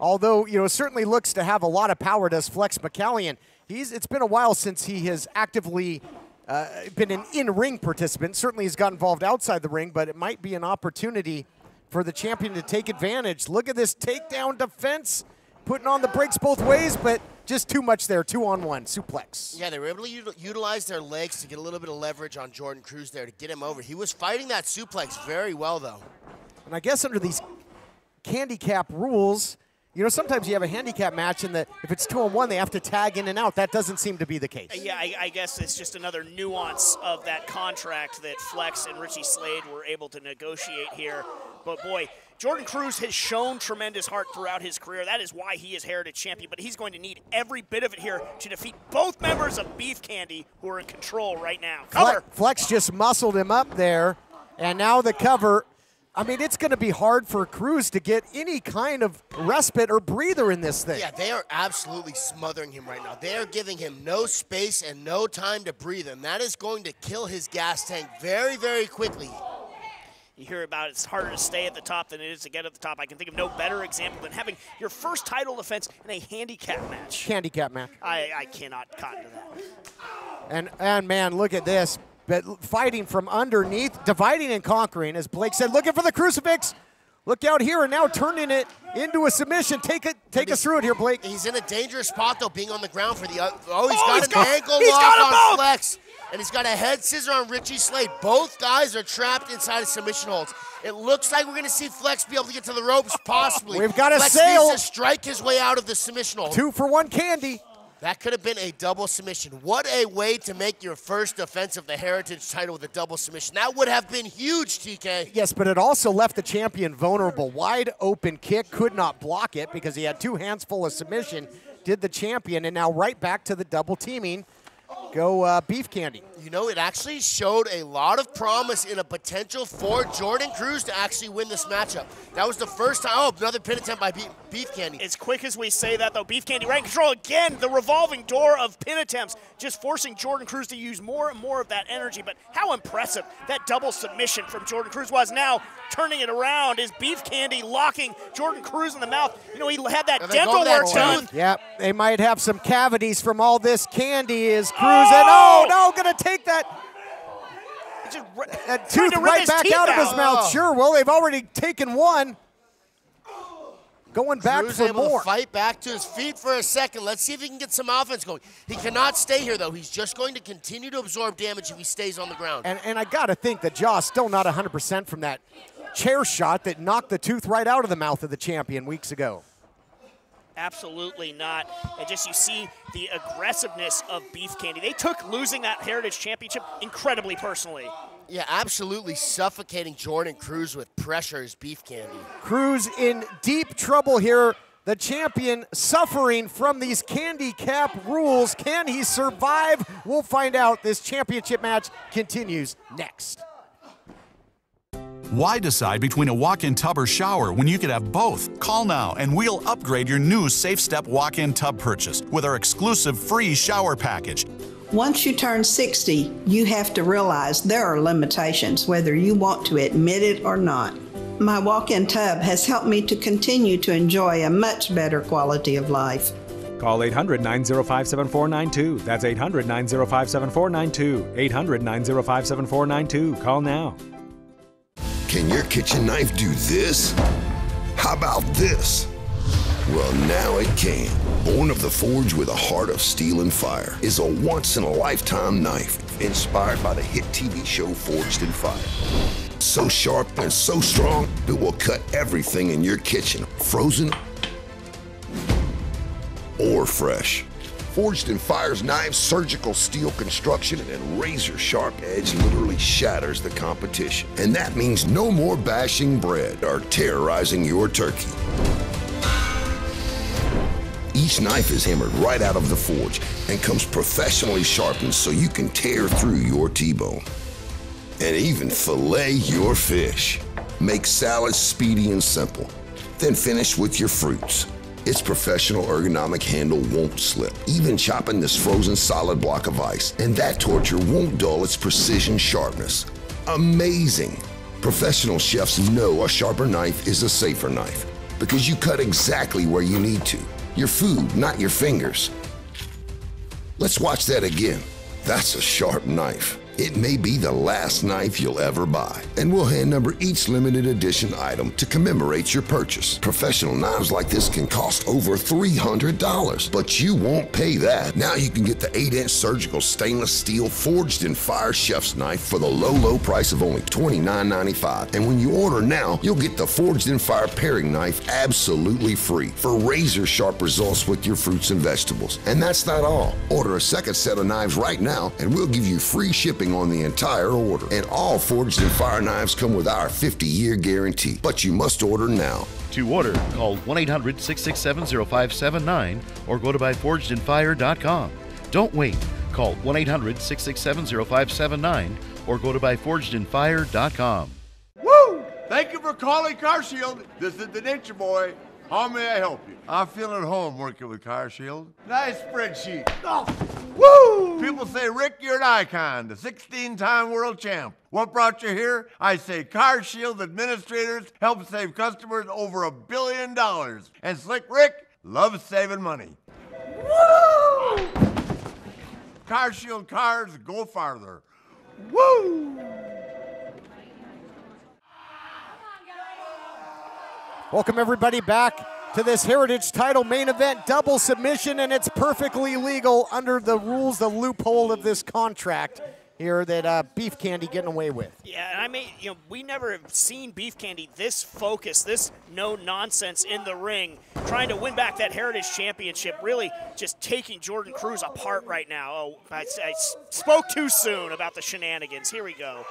although, you know, certainly looks to have a lot of power, does Flex McCallion. He's it's been a while since he has actively uh, been an in-ring participant. Certainly, he's got involved outside the ring, but it might be an opportunity for the champion to take advantage. Look at this takedown defense, putting on the brakes both ways, but just too much there. Two on one suplex. Yeah, they were able to util- utilize their legs to get a little bit of leverage on Jordan Cruz there to get him over. He was fighting that suplex very well, though. And I guess under these candy cap rules, you know, sometimes you have a handicap match, and that if it's two on one, they have to tag in and out. That doesn't seem to be the case. Yeah, I, I guess it's just another nuance of that contract that Flex and Richie Slade were able to negotiate here. But boy, Jordan Cruz has shown tremendous heart throughout his career. That is why he is Heritage Champion, but he's going to need every bit of it here to defeat both members of Beef Candy who are in control right now. Cover! Flex just muscled him up there, and now the cover. I mean, it's going to be hard for Cruz to get any kind of respite or breather in this thing. Yeah, they are absolutely smothering him right now. They are giving him no space and no time to breathe, and that is going to kill his gas tank very, very quickly. You hear about it's harder to stay at the top than it is to get at the top. I can think of no better example than having your first title defense in a handicap match. Handicap match. I, I cannot cotton to that. And and man, look at this. But fighting from underneath, dividing and conquering, as Blake said, looking for the crucifix. Look out here and now turning it into a submission. Take it, take us through it here, Blake. He's in a dangerous spot though, being on the ground for the. Uh, oh, he's Oh, got he's an got- ankle lock on both! Flex, and he's got a head scissor on Richie Slade. Both guys are trapped inside of submission holds. It looks like we're going to see Flex be able to get to the ropes, possibly. We've got a Flex sail. needs to strike his way out of the submission hold. Two for one candy. That could have been a double submission. What a way to make your first defense of the Heritage title with a double submission. That would have been huge, TK. Yes, but it also left the champion vulnerable. Wide open kick, could not block it because he had two hands full of submission. Did the champion, and now right back to the double teaming. Go uh, beef candy. You know, it actually showed a lot of promise in a potential for Jordan Cruz to actually win this matchup. That was the first time. Oh, another pin attempt by Beef, Beef Candy. As quick as we say that, though, Beef Candy right in control again. The revolving door of pin attempts, just forcing Jordan Cruz to use more and more of that energy. But how impressive that double submission from Jordan Cruz was. Now turning it around is Beef Candy locking Jordan Cruz in the mouth. You know, he had that Are they dental that work done. tooth? Yep, they might have some cavities from all this candy. Is oh! Cruz and oh no, gonna take that that trying tooth to right back teeth out of his mouth. Oh. Sure, well they've already taken one. Going back Cruz for able more. to fight back to his feet for a second. Let's see if he can get some offense going. He cannot stay here, though. He's just going to continue to absorb damage if he stays on the ground. And, and I got to think that Jaw's still not 100% from that chair shot that knocked the tooth right out of the mouth of the champion weeks ago. Absolutely not. And just you see the aggressiveness of Beef Candy. They took losing that Heritage Championship incredibly personally. Yeah, absolutely suffocating Jordan Cruz with pressure is Beef Candy. Cruz in deep trouble here. The champion suffering from these candy cap rules. Can he survive? We'll find out. This championship match continues next. Why decide between a walk-in tub or shower when you could have both? Call now and we'll upgrade your new SafeStep walk-in tub purchase with our exclusive free shower package. Once you turn 60, you have to realize there are limitations, whether you want to admit it or not. My walk in tub has helped me to continue to enjoy a much better quality of life. Call 800 905 7492. That's 800 905 7492. 800 905 7492. Call now. Can your kitchen knife do this? How about this? Well, now it can. Born of the forge with a heart of steel and fire is a once in a lifetime knife inspired by the hit TV show Forged in Fire. So sharp and so strong, it will cut everything in your kitchen, frozen or fresh. Forged in Fire's knives, surgical steel construction, and razor sharp edge literally shatters the competition. And that means no more bashing bread or terrorizing your turkey. Each knife is hammered right out of the forge and comes professionally sharpened so you can tear through your T-bone. And even fillet your fish. Make salads speedy and simple. Then finish with your fruits. Its professional ergonomic handle won't slip, even chopping this frozen solid block of ice. And that torture won't dull its precision sharpness. Amazing! Professional chefs know a sharper knife is a safer knife because you cut exactly where you need to. Your food, not your fingers. Let's watch that again. That's a sharp knife. It may be the last knife you'll ever buy, and we'll hand number each limited edition item to commemorate your purchase. Professional knives like this can cost over $300, but you won't pay that. Now you can get the 8-inch surgical stainless steel forged in fire chef's knife for the low, low price of only $29.95. And when you order now, you'll get the forged in fire paring knife absolutely free for razor sharp results with your fruits and vegetables. And that's not all. Order a second set of knives right now, and we'll give you free shipping on the entire order. And all forged in fire knives come with our 50 year guarantee. But you must order now. To order, call 1 800 667 0579 or go to buyforgedinfire.com. Don't wait. Call 1 800 667 0579 or go to buyforgedinfire.com. Woo! Thank you for calling Car Shield. This is the Nature Boy. How may I help you? I feel at home working with Car Shield. Nice spreadsheet. Oh. Woo! People say, Rick, you're an icon, the 16 time world champ. What brought you here? I say Car Shield administrators help save customers over a billion dollars. And Slick Rick loves saving money. Woo! Car Shield cars go farther. Woo! Welcome, everybody, back to this Heritage title main event double submission, and it's perfectly legal under the rules, the loophole of this contract here that uh, Beef Candy getting away with. Yeah, I mean, you know, we never have seen Beef Candy this focused, this no nonsense in the ring, trying to win back that Heritage Championship. Really, just taking Jordan Cruz apart right now. Oh, I, I spoke too soon about the shenanigans. Here we go.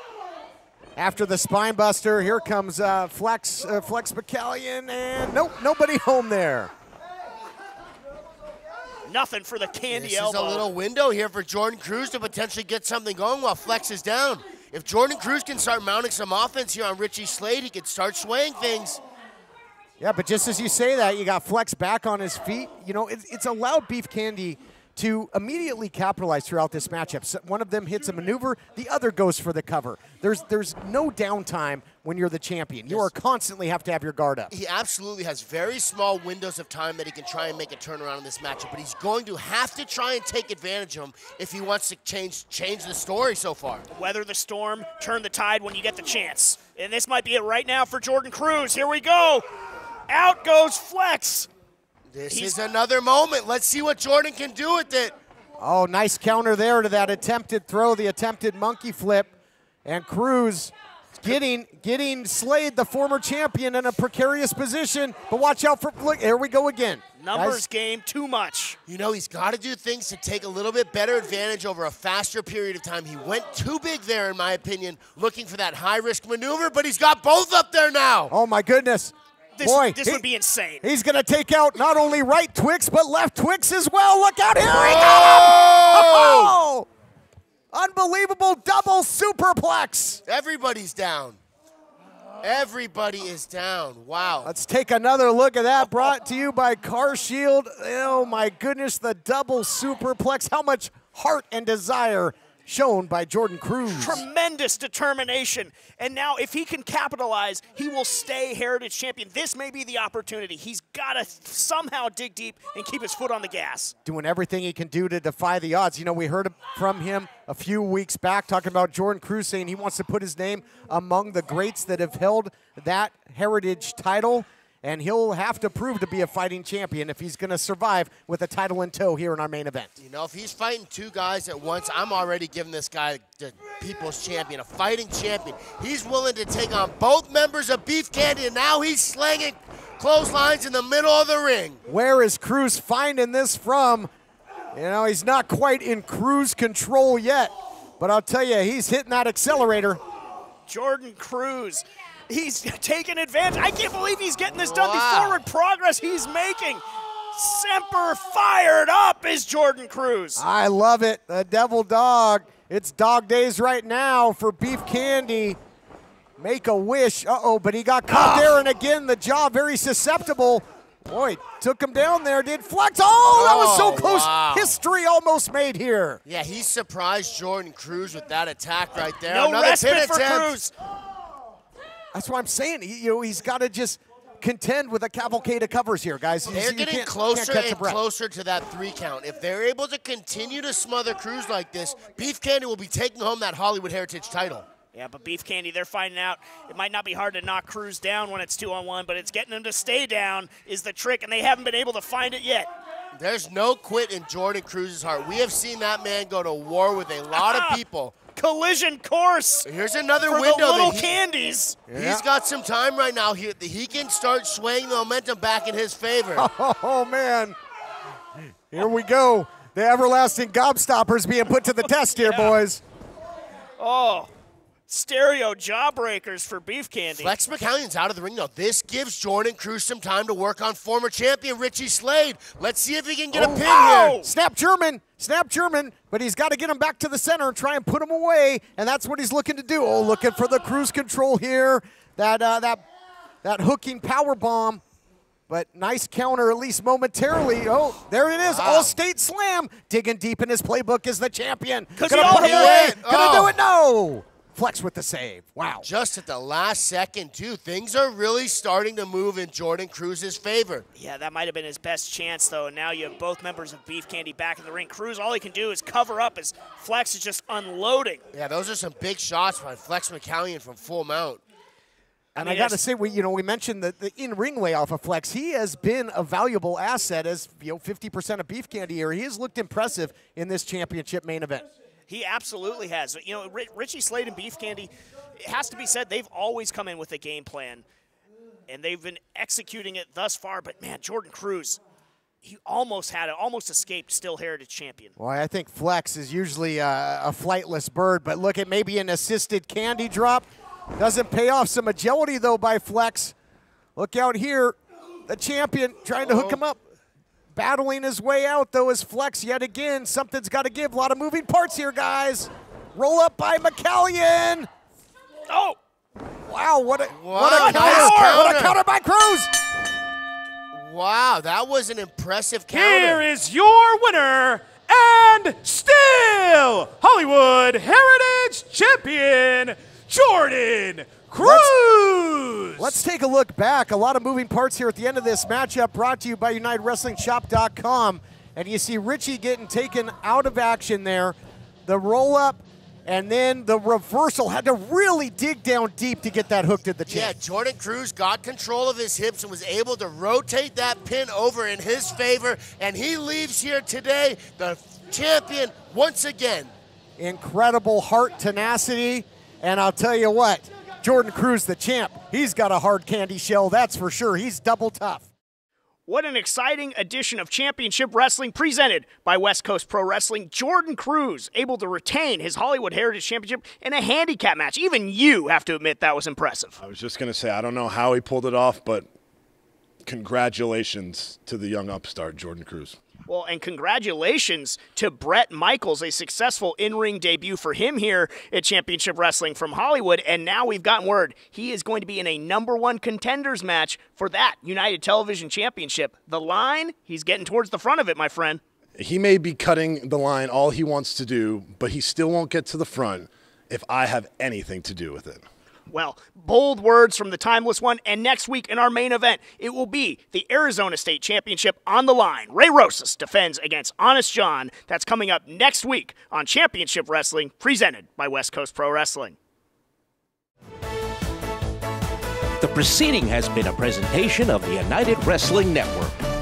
After the spine buster, here comes uh, Flex uh, Flex McCallion, and nope, nobody home there. Nothing for the candy this elbow. is a little window here for Jordan Cruz to potentially get something going while Flex is down. If Jordan Cruz can start mounting some offense here on Richie Slade, he can start swaying things. Yeah, but just as you say that, you got Flex back on his feet. You know, it's, it's allowed Beef Candy to immediately capitalize throughout this matchup. So one of them hits a maneuver, the other goes for the cover. There's there's no downtime when you're the champion. You are constantly have to have your guard up. He absolutely has very small windows of time that he can try and make a turnaround in this matchup, but he's going to have to try and take advantage of him if he wants to change change the story so far. Weather the storm, turn the tide when you get the chance. And this might be it right now for Jordan Cruz. Here we go. Out goes Flex. This He's is another moment. Let's see what Jordan can do with it. Oh, nice counter there to that attempted throw, the attempted monkey flip. And Cruz getting getting Slade, the former champion, in a precarious position. But watch out for look, here we go again. Numbers Guys. game too much. You know, he's got to do things to take a little bit better advantage over a faster period of time. He went too big there, in my opinion, looking for that high risk maneuver, but he's got both up there now. Oh, my goodness. This, Boy, this he- would be insane. He's going to take out not only right Twix, but left Twix as well. Look out here. He got him. Oh! oh! Unbelievable double superplex. Everybody's down. Everybody is down. Wow. Let's take another look at that brought to you by Car Shield. Oh my goodness, the double superplex. How much heart and desire shown by Jordan Cruz. Tremendous determination. And now, if he can capitalize, he will stay Heritage Champion. This may be the opportunity. He's got to somehow dig deep and keep his foot on the gas. doing everything he can do to defy the odds. You know, we heard from him a few weeks back talking about Jordan Cruz saying he wants to put his name among the greats that have held that heritage title. And he'll have to prove to be a fighting champion if he's going to survive with a title in tow here in our main event. You know, if he's fighting two guys at once, I'm already giving this guy the people's champion, a fighting champion. He's willing to take on both members of Beef Candy, and now he's slanging clotheslines in the middle of the ring. Where is Cruz finding this from? You know, he's not quite in cruise control yet, but I'll tell you, he's hitting that accelerator. Jordan Cruz. He's taking advantage. I can't believe he's getting this done. Wow. The forward progress he's making. Semper fired up is Jordan Cruz. I love it. The Devil Dog. It's dog days right now for Beef Candy. Make a wish. Uh oh, but he got caught there, and again, the jaw very susceptible. Boy, took him down there, did Flex. Oh, that was so Oh, close. wow. History almost made here. Yeah, he surprised Jordan Cruz with that attack right there. No Another respite pin for attempt. Cruz. That's what I'm saying. He, you know, he's got to just contend with a cavalcade of covers here, guys. You- They're you getting closer can't catch a and closer to that three count. If they're able to continue to smother Cruz like this, Beef Candy will be taking home that Hollywood Heritage title. Yeah, but Beef Candy, they're finding out it might not be hard to knock Cruz down when it's two on one, but it's getting them to stay down is the trick, and they haven't been able to find it yet. There's no quit in Jordan Cruz's heart. We have seen that man go to war with a lot of [LAUGHS] people. Collision course. Here's another for window. that little he- candies. He's got some time right now. He, he can start swaying the momentum back in his favor. [LAUGHS] Oh, man. Here we go. The everlasting gobstoppers being put to the test here, [LAUGHS] boys. Oh, stereo jawbreakers for Beef Candy. Flex McCallion's out of the ring now. This gives Jordan Cruz some time to work on former champion Richie Slade. Let's see if he can get a pin here. Snap German, snap German, but he's got to get him back to the center and try and put him away, and that's what he's looking to do. Oh, looking for the cruise control here. That uh, that that hooking power bomb, but nice counter at least momentarily. Oh, there it is, all state slam, digging deep in his playbook as the champion. Gonna put him away. went. Gonna Oh. do it? No. Flex with the save. Wow. Just at the last second, too. Things are really starting to move in Jordan Cruz's favor. Yeah, that might have been his best chance, though. And now you have both members of Beef Candy back in the ring. Cruz, all he can do is cover up as Flex is just unloading. Yeah, those are some big shots by Flex McCallion from full mount. And I I, got to say, we you know we mentioned the, the in-ring layoff of Flex. He has been a valuable asset as you know 50% of beef candy here. He has looked impressive in this championship main event. He absolutely has. You know, Ri- Richie Slade and Beef Candy, it has to be said, they've always come in with a game plan, and they've been executing it thus far. But man, Jordan Cruz, he almost had it, almost escaped still Heritage champion. Well, I think Flex is usually a, a flightless bird, but look at maybe an assisted candy drop. Doesn't pay off. Some agility though by Flex. Look out here, the champion trying to hook him up. Battling his way out though is Flex yet again. Something's got to give. A lot of moving parts here, guys. Roll up by McCallion. Oh! Wow, what a Wow, what a nice counter! What a counter. counter by Cruz! Wow, that was an impressive counter. Here is your winner and still Hollywood Heritage Champion, Jordan Cruz. Let's take a look back. A lot of moving parts here at the end of this matchup brought to you by UnitedWrestlingShop.com. And you see Richie getting taken out of action there. The roll up and then the reversal had to really dig down deep to get that hook to the chin. Yeah. Jordan Cruz got control of his hips and was able to rotate that pin over in his favor, and he leaves here today the champion once again. Incredible heart tenacity. And I'll tell you what, Jordan Cruz, the champ, he's got a hard candy shell, that's for sure. He's double tough. What an exciting edition of Championship Wrestling presented by West Coast Pro Wrestling. Jordan Cruz able to retain his Hollywood Heritage Championship in a handicap match. Even you have to admit that was impressive. I was just going to say, I don't know how he pulled it off, but congratulations to the young upstart, Jordan Cruz. Well, and congratulations to Brett Michaels, a successful in ring debut for him here at Championship Wrestling from Hollywood. And now we've gotten word he is going to be in a number one contenders match for that United Television Championship. The line, he's getting towards the front of it, my friend. He may be cutting the line all he wants to do, but he still won't get to the front if I have anything to do with it. Well, bold words from the Timeless One. And next week in our main event, it will be the Arizona State Championship on the line. Ray Rosas defends against Honest John. That's coming up next week on Championship Wrestling, presented by West Coast Pro Wrestling. The proceeding has been a presentation of the United Wrestling Network.